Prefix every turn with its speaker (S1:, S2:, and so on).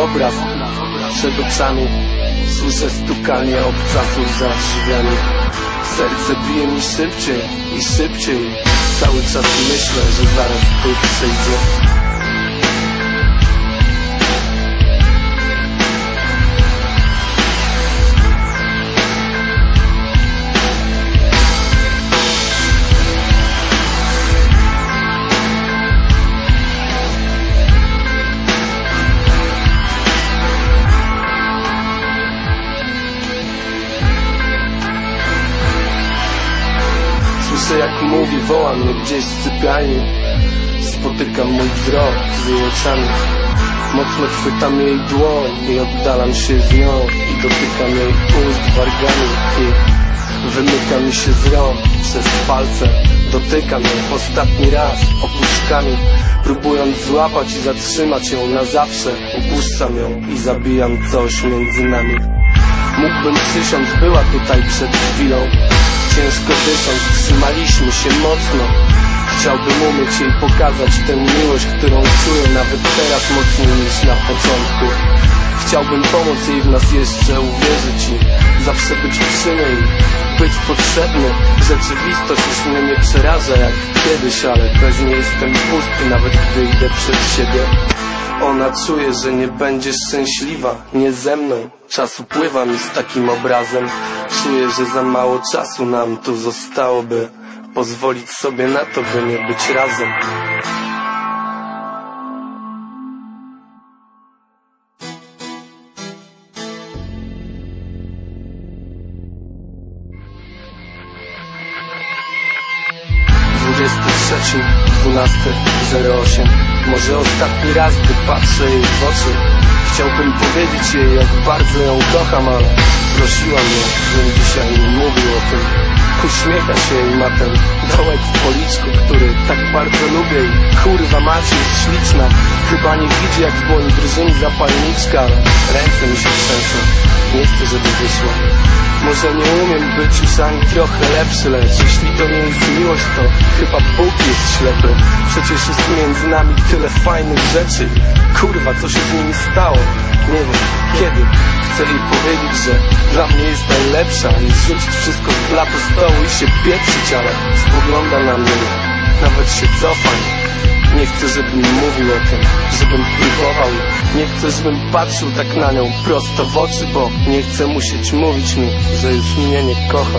S1: obraz przed oczami. Słyszę stukanie obcasów za drzwiami. Serce bije mi szybciej i szybciej. Cały czas myślę, że zaraz tu przyjdzie Słyszę jak mówi, woła mnie gdzieś w sypialni Spotykam mój wzrok z jej oczami. Mocno chwytam jej dłoń i oddalam się z nią I dotykam jej ust wargami I wymyka mi się z rąk przez palce. Dotykam ją ostatni raz opuszkami Próbując złapać i zatrzymać ją na zawsze. Upuszczam ją i zabijam coś między nami Mógłbym przysiąc, była tutaj przed chwilą. Ciężko dysząc, trzymaliśmy się mocno. Chciałbym umieć jej pokazać tę miłość, którą czuję nawet teraz mocniej niż na początku. Chciałbym pomóc jej w nas jeszcze uwierzyć i zawsze być przy niej. Być potrzebny Rzeczywistość już mnie nie przeraża jak kiedyś, ale bez niej jestem pusty nawet gdy idę przed siebie ona czuje, że nie będzie szczęśliwa, nie ze mną. Czas upływa mi z takim obrazem. Czuję, że za mało czasu nam tu zostało, by Pozwolić sobie na to, by nie być razem. Dwudziesty trzeci, dwunasty, zero osiem Może ostatni raz, gdy patrzę jej w oczy Chciałbym powiedzieć jej, jak bardzo ją kocham, ale Prosiła mnie, żebym dzisiaj nie mówił o tym. Uśmiecha się i ma ten dołek w policzku, który tak bardzo lubię i kurwa macie jest śliczna. Chyba nie widzi jak w dłoni drżymi zapalniczka, ale ręce mi się trzęsą. Nie chcę, żeby wyszła może nie umiem być już ani trochę lepszy, lecz jeśli to nie jest miłość, to chyba Bóg jest ślepy. Przecież jest między nami tyle fajnych rzeczy. Kurwa, co się z nimi stało? Nie wiem, kiedy. Chcę jej powiedzieć, że dla mnie jest najlepsza I rzucić wszystko z blatu stołu i się pieprzyć, ale spogląda na mnie. Nawet się cofa. Nie chcę, żebym mówił o tym, żebym próbował Nie chcę, żebym patrzył tak na nią prosto w oczy Bo nie chcę musieć mówić mi, że już mnie nie kocha